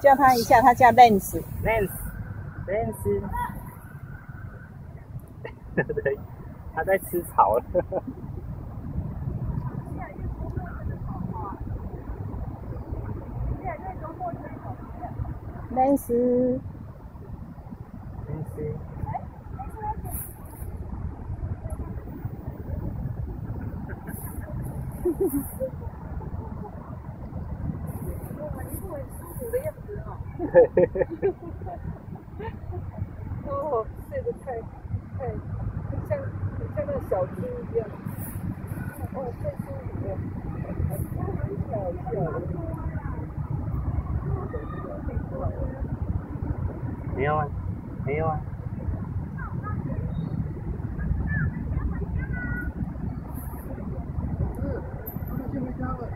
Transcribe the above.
叫他一下，他叫对，他在吃草。了。的样子啊，哈哈哈！哦，睡得太太很像很像那小猪一样。哦，睡在里面，还还跳跳。没有啊，没有啊。是，他们先回家了。